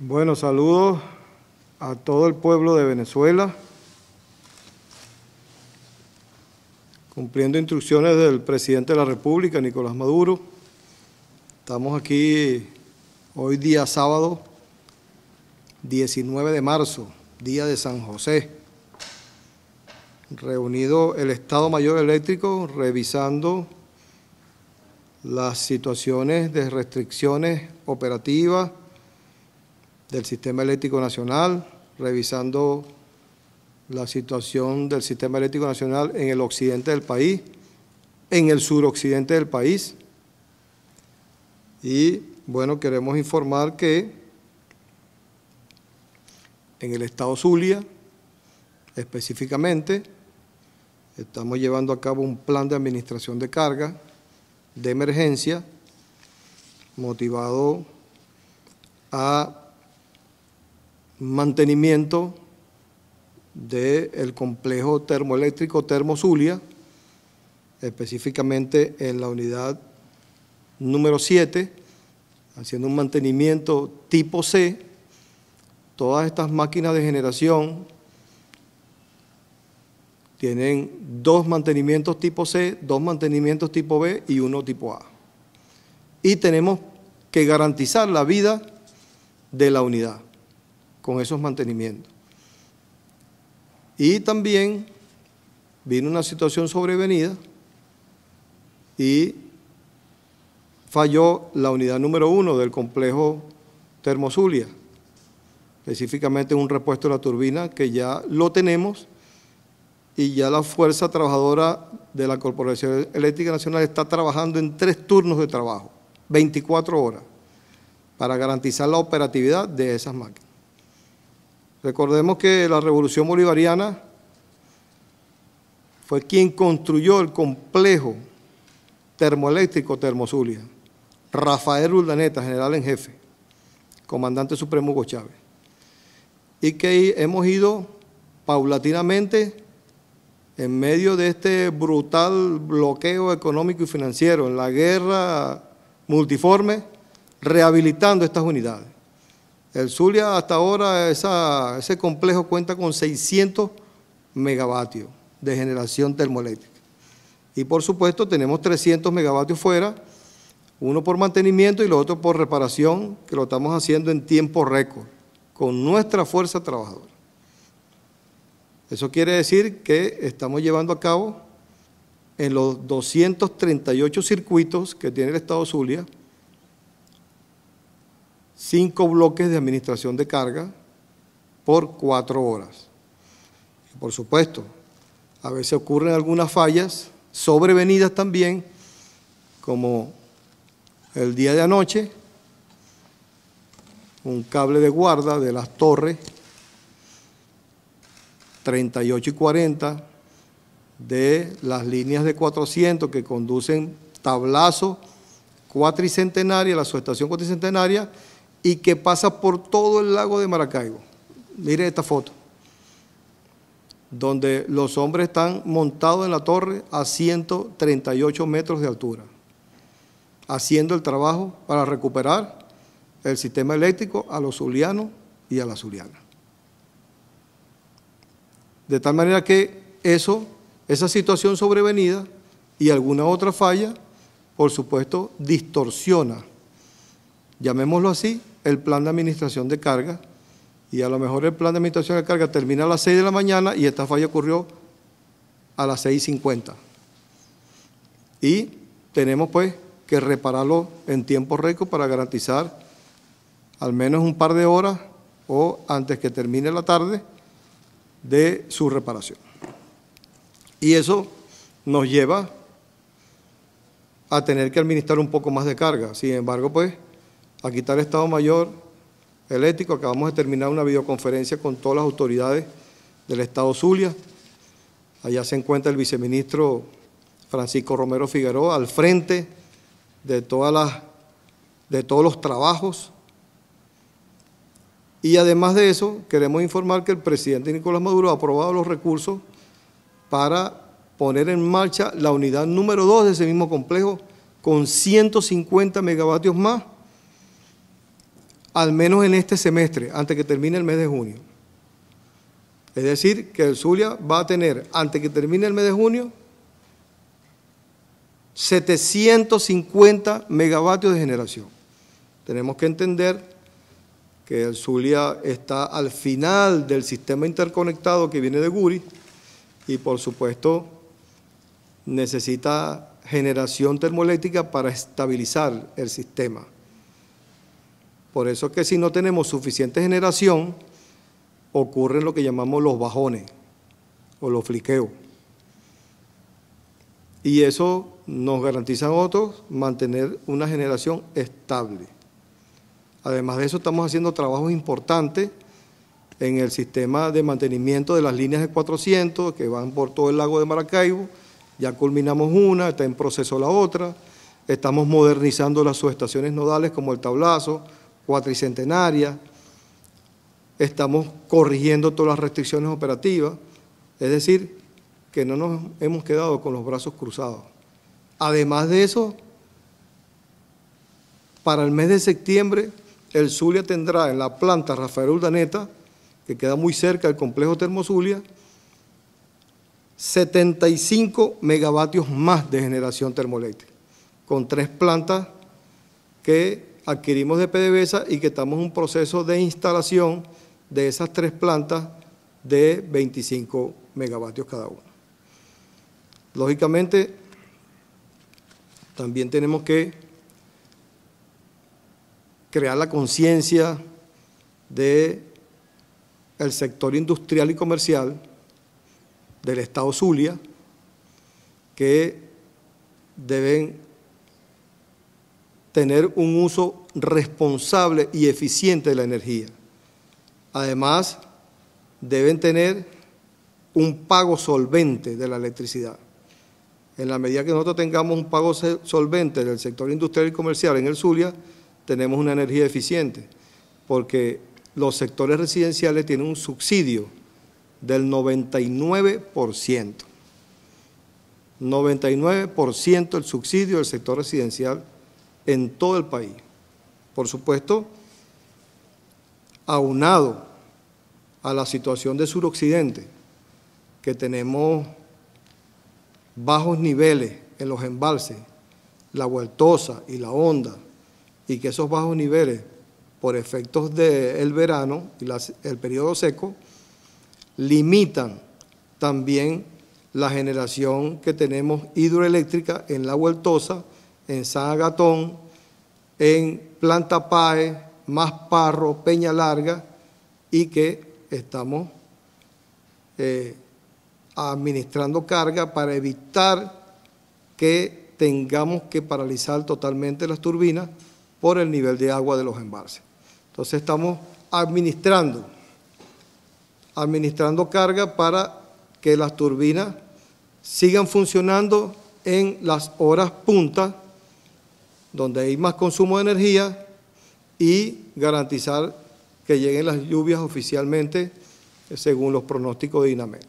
Bueno, saludos a todo el pueblo de Venezuela. Cumpliendo instrucciones del presidente de la República, Nicolás Maduro. Estamos aquí hoy día sábado 19 de marzo, día de San José. Reunido el Estado Mayor Eléctrico revisando las situaciones de restricciones operativas del Sistema Eléctrico Nacional, revisando la situación del Sistema Eléctrico Nacional en el occidente del país, en el suroccidente del país. Y bueno, queremos informar que en el estado Zulia, específicamente, estamos llevando a cabo un plan de administración de carga de emergencia motivado a mantenimiento del complejo termoeléctrico Termozulia, específicamente en la unidad número 7, haciendo un mantenimiento tipo C. Todas estas máquinas de generación tienen dos mantenimientos tipo C, dos mantenimientos tipo B y uno tipo A. Y tenemos que garantizar la vida de la unidad con esos mantenimientos. Y también vino una situación sobrevenida y falló la unidad número uno del complejo Termozulia, específicamente un repuesto de la turbina que ya lo tenemos y ya la fuerza trabajadora de la Corporación Eléctrica Nacional está trabajando en tres turnos de trabajo, 24 horas, para garantizar la operatividad de esas máquinas. Recordemos que la revolución bolivariana fue quien construyó el complejo termoeléctrico Termozulia. Rafael Urdaneta, general en jefe, comandante supremo Hugo Chávez. Y que hemos ido paulatinamente en medio de este brutal bloqueo económico y financiero, en la guerra multiforme, rehabilitando estas unidades. El Zulia hasta ahora, ese complejo cuenta con 600 megavatios de generación termoeléctrica. Y por supuesto tenemos 300 megavatios fuera, uno por mantenimiento y lo otro por reparación, que lo estamos haciendo en tiempo récord, con nuestra fuerza trabajadora. Eso quiere decir que estamos llevando a cabo en los 238 circuitos que tiene el Estado Zulia, cinco bloques de administración de carga por cuatro horas. por supuesto, a veces ocurren algunas fallas sobrevenidas también, como el día de anoche, un cable de guarda de las torres 38 y 40 de las líneas de 400 que conducen tablazo cuatricentenaria, la subestación cuatricentenaria, y que pasa por todo el lago de Maracaibo. Mire esta foto, donde los hombres están montados en la torre a 138 metros de altura, haciendo el trabajo para recuperar el sistema eléctrico a los zulianos y a la zuliana. De tal manera que eso, esa situación sobrevenida y alguna otra falla, por supuesto, distorsiona, llamémoslo así, el plan de administración de carga y a lo mejor el plan de administración de carga termina a las 6 de la mañana y esta falla ocurrió a las 6.50. Y tenemos pues que repararlo en tiempo récord para garantizar al menos un par de horas o antes que termine la tarde de su reparación. Y eso nos lleva a tener que administrar un poco más de carga. Sin embargo, pues Aquí está el Estado Mayor Eléctrico. Acabamos de terminar una videoconferencia con todas las autoridades del Estado Zulia. Allá se encuentra el viceministro Francisco Romero Figueroa al frente de, todas las, de todos los trabajos. Y además de eso, queremos informar que el presidente Nicolás Maduro ha aprobado los recursos para poner en marcha la unidad número 2 de ese mismo complejo con 150 megavatios más al menos en este semestre, antes que termine el mes de junio. Es decir, que el Zulia va a tener, antes que termine el mes de junio, 750 megavatios de generación. Tenemos que entender que el Zulia está al final del sistema interconectado que viene de Guri y por supuesto necesita generación termoeléctrica para estabilizar el sistema. Por eso es que si no tenemos suficiente generación, ocurren lo que llamamos los bajones o los fliqueos. Y eso nos garantiza a nosotros mantener una generación estable. Además de eso, estamos haciendo trabajos importantes en el sistema de mantenimiento de las líneas de 400 que van por todo el lago de Maracaibo. Ya culminamos una, está en proceso la otra. Estamos modernizando las subestaciones nodales como el Tablazo, Cuatricentenaria. Estamos corrigiendo todas las restricciones operativas. Es decir, que no nos hemos quedado con los brazos cruzados. Además de eso, para el mes de septiembre, el Zulia tendrá en la planta Rafael Urdaneta, que queda muy cerca del complejo Termozulia, 75 megavatios más de generación termoeléctrica, con tres plantas que adquirimos de PDVSA y que estamos en un proceso de instalación de esas tres plantas de 25 megavatios cada una. Lógicamente, también tenemos que crear la conciencia del el sector industrial y comercial del Estado Zulia, que deben tener un uso responsable y eficiente de la energía. Además, deben tener un pago solvente de la electricidad. En la medida que nosotros tengamos un pago solvente del sector industrial y comercial en el Zulia, tenemos una energía eficiente, porque los sectores residenciales tienen un subsidio del 99%. 99% el subsidio del sector residencial en todo el país. Por supuesto, aunado a la situación de suroccidente, que tenemos bajos niveles en los embalses, la vueltosa y la honda, y que esos bajos niveles, por efectos del verano y el periodo seco, limitan también la generación que tenemos hidroeléctrica en la vueltosa, en San Agatón, en Planta Pae, Más Parro, Peña Larga, y que estamos eh, administrando carga para evitar que tengamos que paralizar totalmente las turbinas por el nivel de agua de los embalses. Entonces estamos administrando, administrando carga para que las turbinas sigan funcionando en las horas puntas, donde hay más consumo de energía, y garantizar que lleguen las lluvias oficialmente según los pronósticos de INAMED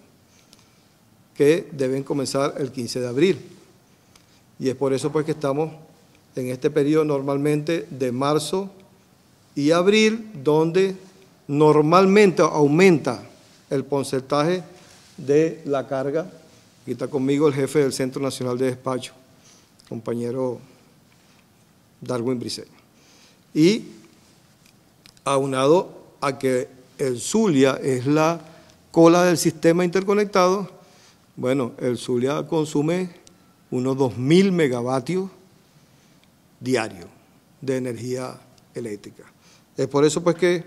que deben comenzar el 15 de abril. Y es por eso pues que estamos en este periodo normalmente de marzo y abril, donde normalmente aumenta el porcentaje de la carga. Aquí está conmigo el jefe del Centro Nacional de Despacho, compañero Darwin Briceño. Y aunado a que el Zulia es la cola del sistema interconectado, bueno, el Zulia consume unos 2.000 megavatios diarios de energía eléctrica. Es por eso pues que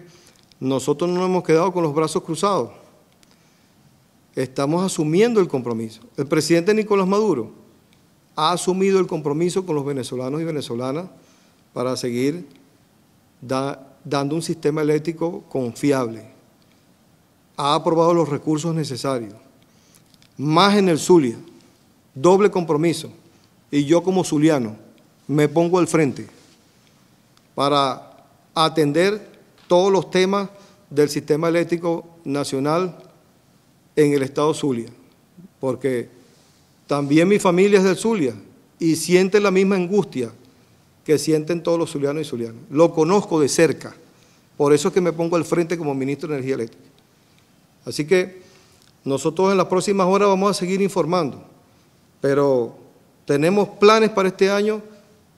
nosotros no nos hemos quedado con los brazos cruzados. Estamos asumiendo el compromiso. El presidente Nicolás Maduro ha asumido el compromiso con los venezolanos y venezolanas para seguir dando un sistema eléctrico confiable. Ha aprobado los recursos necesarios. Más en el Zulia, doble compromiso, y yo como zuliano me pongo al frente para atender todos los temas del sistema eléctrico nacional en el estado Zulia, porque también mi familia es del Zulia y siente la misma angustia que sienten todos los zulianos y zulianos. Lo conozco de cerca Por eso es que me pongo al frente como ministro de Energía Eléctrica. Así que nosotros en las próximas horas vamos a seguir informando, pero tenemos planes para este año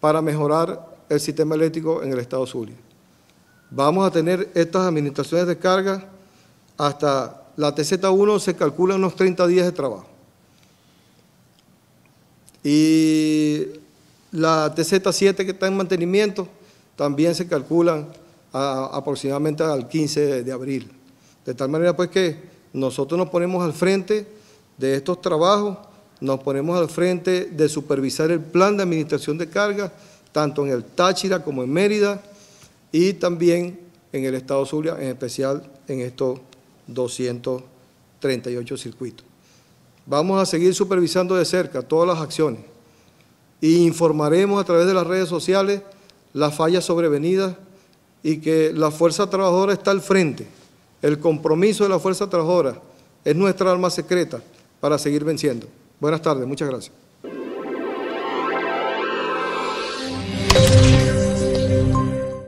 para mejorar el sistema eléctrico en el estado Zulia. Vamos a tener estas administraciones de carga hasta la TZ1 se calcula unos 30 días de trabajo. Y la TZ7 que está en mantenimiento también se calculan aproximadamente al 15 de abril. De tal manera pues que nosotros nos ponemos al frente de estos trabajos, nos ponemos al frente de supervisar el plan de administración de carga, tanto en el Táchira como en Mérida, y también en el Estado Zulia, en especial en estos 238 circuitos. Vamos a seguir supervisando de cerca todas las acciones e informaremos a través de las redes sociales las fallas sobrevenidas y que la fuerza trabajadora está al frente. El compromiso de la fuerza trabajadora es nuestra arma secreta para seguir venciendo. Buenas tardes, muchas gracias.